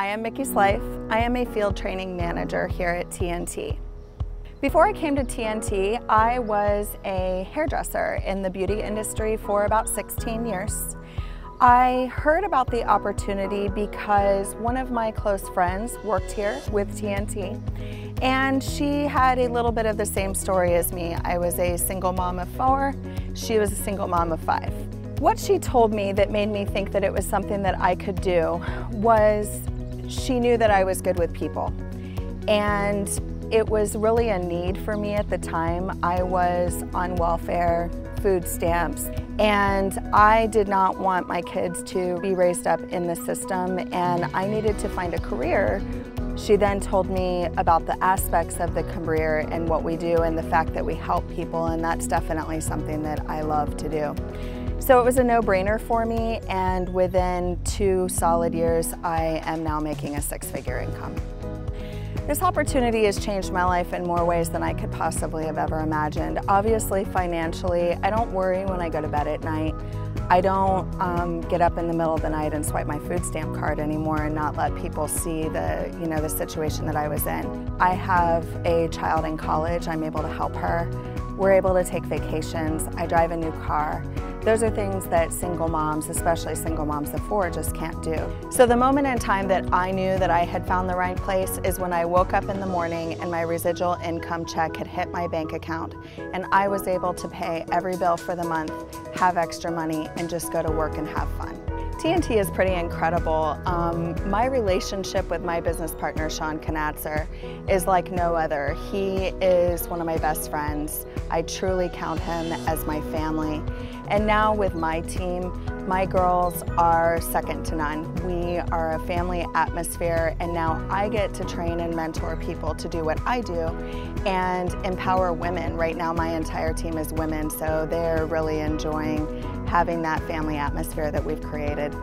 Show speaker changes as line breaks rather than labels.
I am Micki Slife. I am a field training manager here at TNT. Before I came to TNT, I was a hairdresser in the beauty industry for about 16 years. I heard about the opportunity because one of my close friends worked here with TNT and she had a little bit of the same story as me. I was a single mom of four, she was a single mom of five. What she told me that made me think that it was something that I could do was she knew that I was good with people. And it was really a need for me at the time. I was on welfare, food stamps, and I did not want my kids to be raised up in the system and I needed to find a career she then told me about the aspects of the career and what we do and the fact that we help people and that's definitely something that I love to do. So it was a no-brainer for me and within two solid years I am now making a six-figure income. This opportunity has changed my life in more ways than I could possibly have ever imagined. Obviously financially, I don't worry when I go to bed at night. I don't um, get up in the middle of the night and swipe my food stamp card anymore and not let people see the, you know, the situation that I was in. I have a child in college. I'm able to help her. We're able to take vacations. I drive a new car. Those are things that single moms, especially single moms of four, just can't do. So the moment in time that I knew that I had found the right place is when I woke up in the morning and my residual income check had hit my bank account and I was able to pay every bill for the month, have extra money, and just go to work and have fun. TNT is pretty incredible. Um, my relationship with my business partner, Sean Knatzer, is like no other. He is one of my best friends. I truly count him as my family. And now with my team, my girls are second to none. We are a family atmosphere and now I get to train and mentor people to do what I do and empower women. Right now my entire team is women, so they're really enjoying having that family atmosphere that we've created.